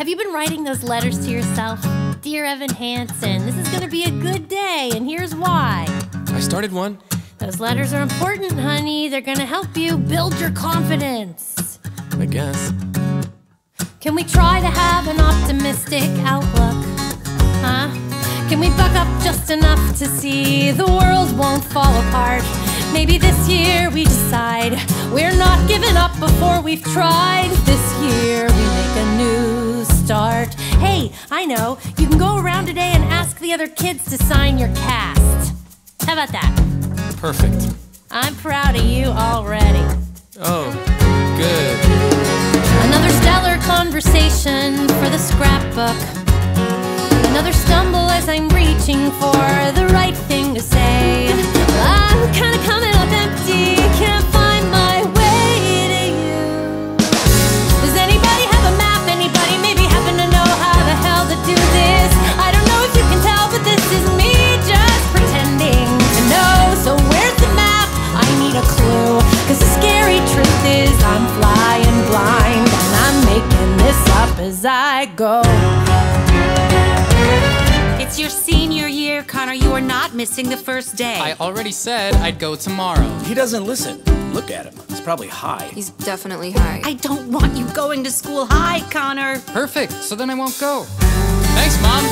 Have you been writing those letters to yourself? Dear Evan Hansen, this is gonna be a good day, and here's why. I started one. Those letters are important, honey. They're gonna help you build your confidence. I guess. Can we try to have an optimistic outlook? Huh? Can we buck up just enough to see the world won't fall apart? Maybe this year we decide we're not giving up before we've tried. This year we make a new start. Hey, I know, you can go around today and ask the other kids to sign your cast. How about that? Perfect. I'm proud of you already. Oh, good. Another stellar conversation for the scrapbook. Another stumble as I'm reaching for the I go. It's your senior year, Connor. You are not missing the first day. I already said I'd go tomorrow. He doesn't listen. Look at him. He's probably high. He's definitely high. I don't want you going to school high, Connor. Perfect, so then I won't go. Thanks, Mom.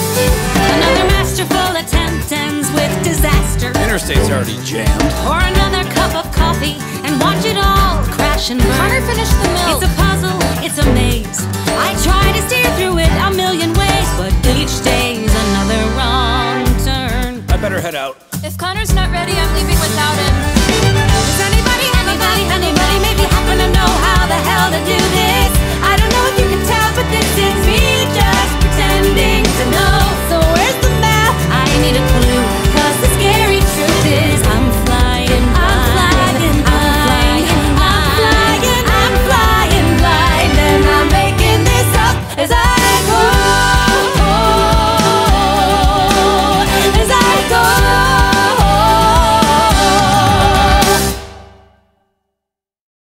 Another masterful attempt ends with disaster. Interstate's already jammed. Pour another cup of coffee and watch it all crash and burn. Connor finished the milk. It's a puzzle, it's a maze. I try better head out. If Connor's not ready, I'm leaving without him.